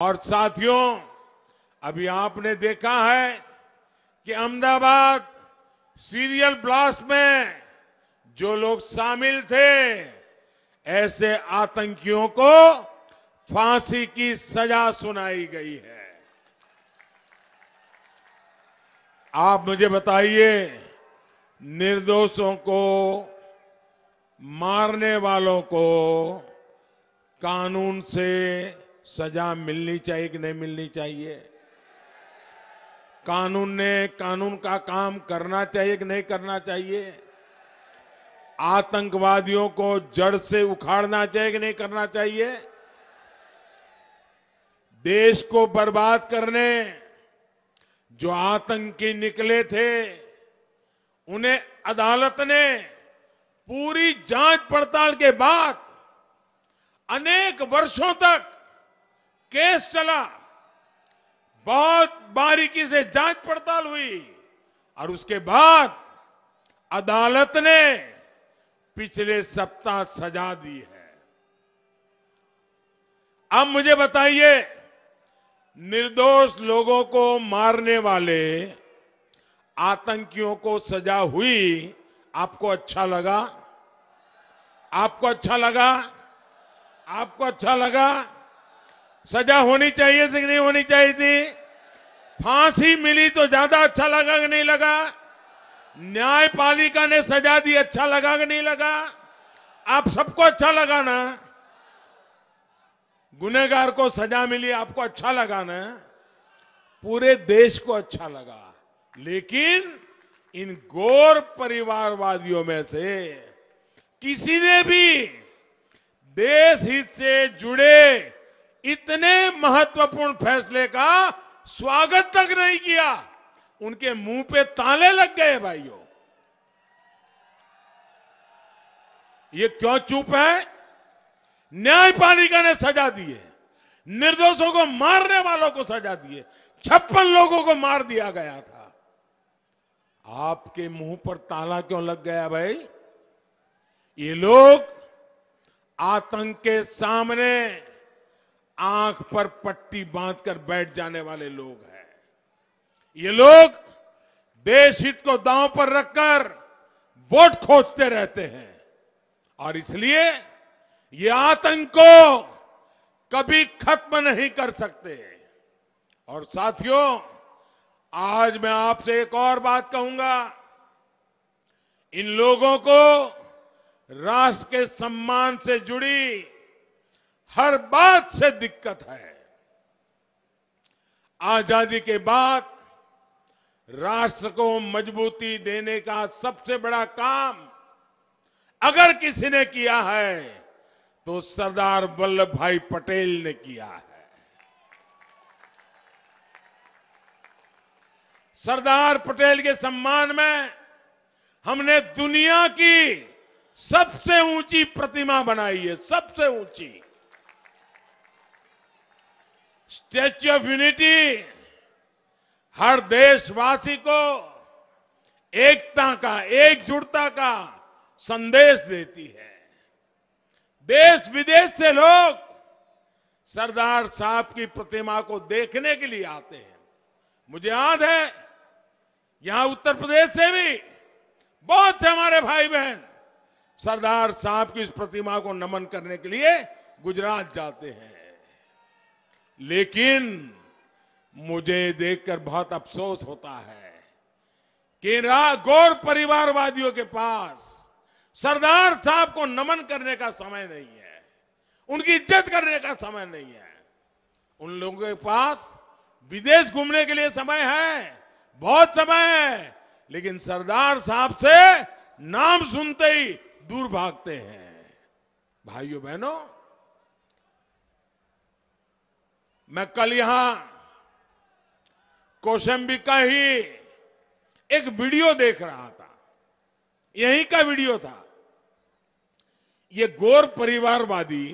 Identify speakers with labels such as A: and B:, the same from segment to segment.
A: और साथियों, अभी आपने देखा है कि अहमदाबाद सीरियल ब्लास्ट में जो लोग शामिल थे, ऐसे आतंकियों को फांसी की सजा सुनाई गई है। आप मुझे बताइए, निर्दोषों को, मारने वालों को कानून से सजा मिलनी चाहिए कि नहीं मिलनी चाहिए? कानून ने कानून का काम करना चाहिए कि नहीं करना चाहिए? आतंकवादियों को जड़ से उखाड़ना चाहिए कि नहीं करना चाहिए? देश को बर्बाद करने जो आतंकी निकले थे, उन्हें अदालत ने पूरी जाँच पड़ताल के बाद अनेक वर्षों तक केस चला। बहुत बारीकी से जाँच पड़ताल हुई और उसके बाद अदालत ने पिछले सप्ताह सजा दी है। अब मुझे बताइए, निर्दोष लोगों को मारने वाले आतंकियों को सजा हुई आपको अच्छा लगा? आपको अच्छा लगा? आपको अच्छा लगा? सजा होनी चाहिए थी कि नहीं होनी चाहिए थी? फांसी मिली तो ज़्यादा अच्छा लगा कि नहीं लगा? न्यायपालिका ने सजा दी अच्छा लगा कि नहीं लगा? आप सबको अच्छा लगा ना? गुनेगार को सजा मिली, आपको अच्छा लगा ना? पूरे देश को अच्छा लगा। लेकिन इन गौर परिवारवादियों में से किसी ने भी देश हित से जुड़े इतने महत्वपूर्ण फैसले का स्वागत तक नहीं किया। उनके मुँह पे ताले लग गए भाइयों। ये क्यों चुप है? न्यायपालिका ने सजा दी है। निर्दोषों को मारने वालों को सजा दी है। छप्पन लोगों को मार दिया गया था। आपके मुँह पर ताला क्यों लग गया भाई? ये लोग आतंक के सामने आँख पर पट्टी बांधकर बैठ जाने वाले लोग हैं। ये लोग देश हित को दांव पर रखकर वोट खोजते रहते हैं। और इसलिए ये आतंक को कभी खत्म नहीं कर सकते। और साथियों, आज मैं आपसे एक और बात कहूँगा। इन लोगों को राष्ट्र के सम्मान से जुड़ी हर बात से दिक्कत है। आज़ादी के बाद राष्ट्र को मजबूती देने का सबसे बड़ा काम अगर किसी ने किया है तो सरदार वल्लभ भाई पटेल ने किया है। सरदार पटेल के सम्मान में हमने दुनिया की सबसे ऊँची प्रतिमा बनाई है, सबसे ऊँची। Statue of unity. हर देशवासी को एकता का, एकजुटता का संदेश देती है। देश विदेश से लोग सरदार साहब की प्रतिमा को देखने के लिए आते हैं। मुझे याद है, यहाँ उत्तर प्रदेश से भी बहुत से हमारे भाई बहन सरदार साहब की इस प्रतिमा को नमन करने के लिए गुजरात जाते हैं। लेकिन मुझे देखकर बहुत अफसोस होता है कि गौर परिवारवादियों के पास सरदार साहब को नमन करने का समय नहीं है, उनकी इज़्ज़त करने का समय नहीं है। उन लोगों के पास विदेश घूमने के लिए समय है, बहुत समय है, लेकिन सरदार साहब से नाम सुनते ही दूर भागते हैं। भाइयों बहनों मैं कल यहाँ कौशंबी का ही एक वीडियो देख रहा था। यहीं का वीडियो था। ये गौर परिवारवादी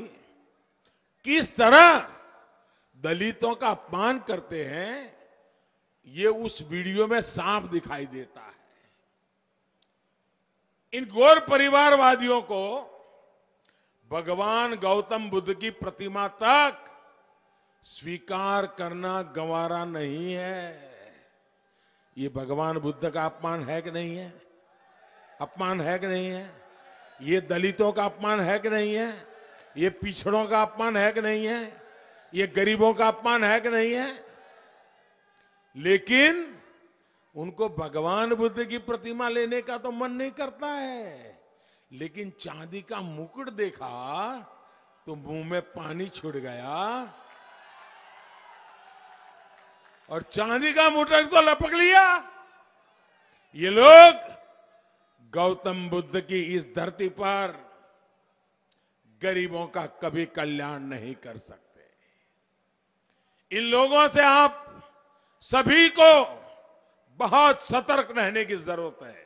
A: किस तरह दलितों का अपमान करते हैं, ये उस वीडियो में साफ़ दिखाई देता है। इन गौर परिवारवादियों को भगवान गौतम बुद्ध की प्रतिमा तक स्वीकार करना गंवारा नहीं है। ये भगवान बुद्ध का अपमान है कि नहीं है? अपमान है कि नहीं है? ये दलितों का अपमान है कि नहीं है? ये पिछड़ों का अपमान है कि नहीं है? ये गरीबों का अपमान है कि नहीं है? लेकिन उनको भगवान बुद्ध की प्रतिमा लेने का तो मन नहीं करता है। लेकिन चांदी का मुकुट देखा तो मुँह में पानी छुड़ गया। और चांदी का मोटर तो लपक लिया। ये लोग गौतम बुद्ध की इस धरती पर गरीबों का कभी कल्याण नहीं कर सकते। इन लोगों से आप सभी को बहुत सतर्क रहने की ज़रूरत है।